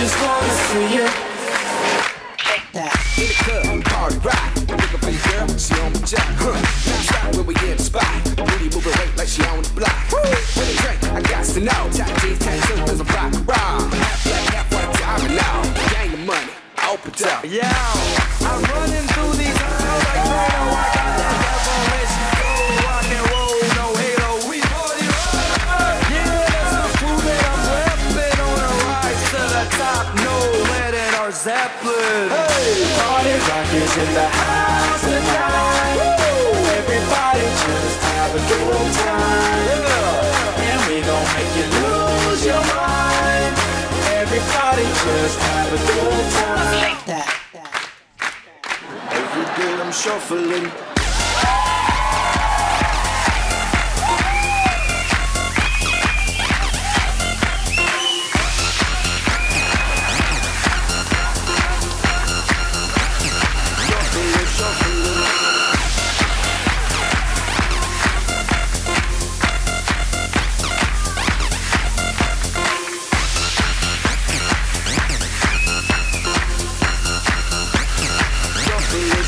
just wanna see you. Up. Yeah, I'm running through these halls like Drano. I got that devilish flow, rock and roll, no halo. We party rock. Yeah, that's the crew that I'm repping on a rise to the top. No lead in our Zeppelin. Hey, Party rock is in the house tonight. Everybody just have a good time. And we gon' make you lose your mind. Everybody just have a good time. I'm shuffling.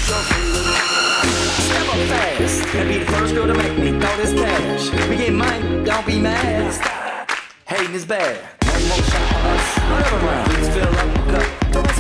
Step up fast and be the first girl to make me throw this cash. We get money, don't be mad. Stop. Hating is bad. One more shot on us. Another round. Let's fill up the cup.